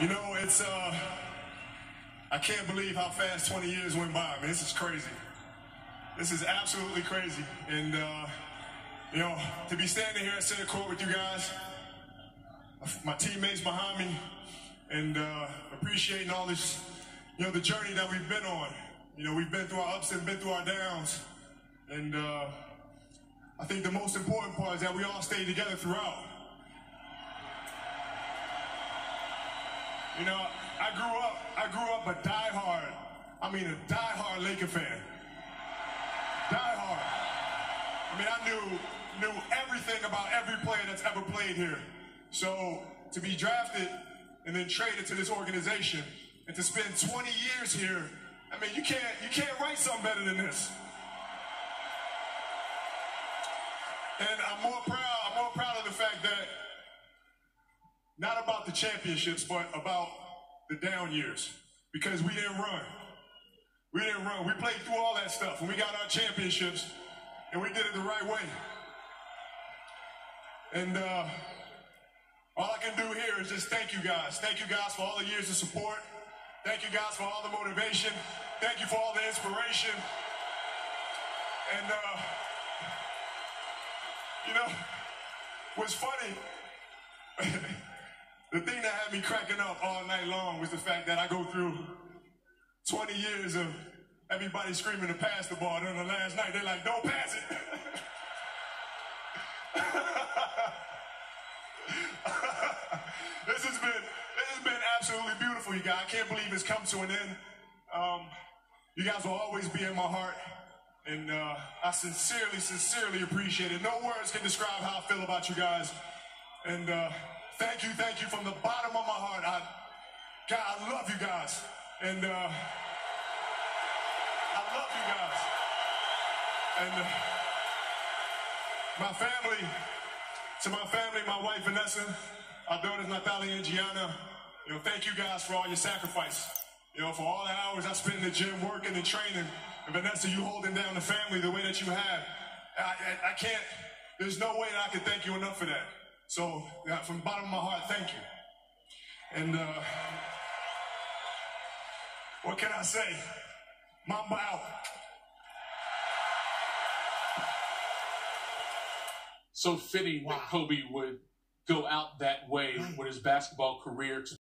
You know, it's uh I can't believe how fast 20 years went by. Man, this is crazy. This is absolutely crazy. And uh you know, to be standing here at center court with you guys, my teammates behind me, and uh, appreciating all this, you know, the journey that we've been on. You know, we've been through our ups and been through our downs. And uh, I think the most important part is that we all stayed together throughout. You know, I grew up, I grew up a diehard, I mean a diehard Laker fan. Diehard. I mean, I knew knew everything about every player that's ever played here. So to be drafted and then traded to this organization and to spend 20 years here, I mean, you can't you can't write something better than this. And I'm more proud, I'm more proud of the fact that not about the championships, but about the down years. Because we didn't run. We didn't run. We played through all that stuff and we got our championships and we did it the right way. And uh, all I can do here is just thank you guys. Thank you guys for all the years of support. Thank you guys for all the motivation. Thank you for all the inspiration. And, uh, you know, what's funny, the thing that had me cracking up all night long was the fact that I go through 20 years of everybody screaming to pass the ball. And then the last night, they're like, don't pass it. this has been this has been absolutely beautiful, you guys. I can't believe it's come to an end. Um, you guys will always be in my heart, and uh, I sincerely, sincerely appreciate it. No words can describe how I feel about you guys. And uh, thank you, thank you from the bottom of my heart. I, God, I love you guys, and uh, I love you guys, and uh, my family. To my family, my wife Vanessa, our daughters Natalia and Gianna, you know, thank you guys for all your sacrifice. You know, for all the hours I spent in the gym working and training. And Vanessa, you holding down the family the way that you have. I, I, I can't, there's no way that I can thank you enough for that. So, from the bottom of my heart, thank you. And, uh, what can I say? Mamba out. so fitting wow. that Kobe would go out that way right. with his basketball career to